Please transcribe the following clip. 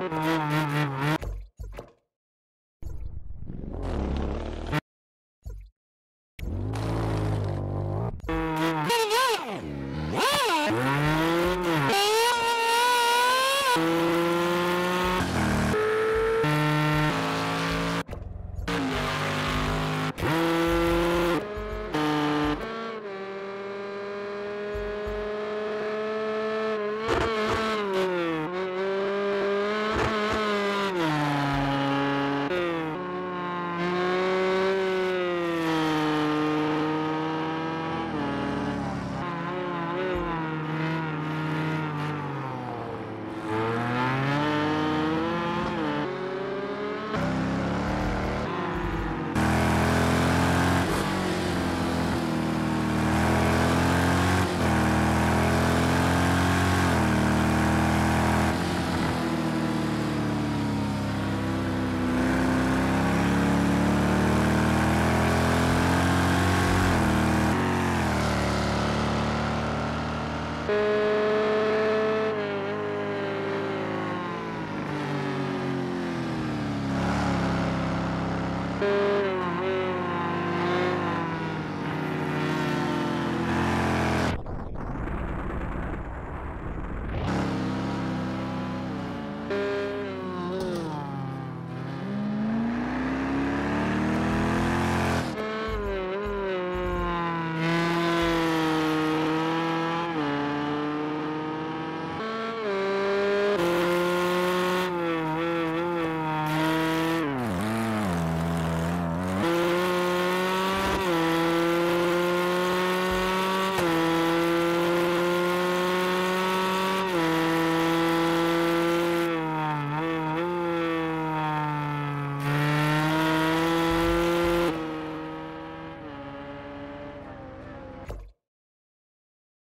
Música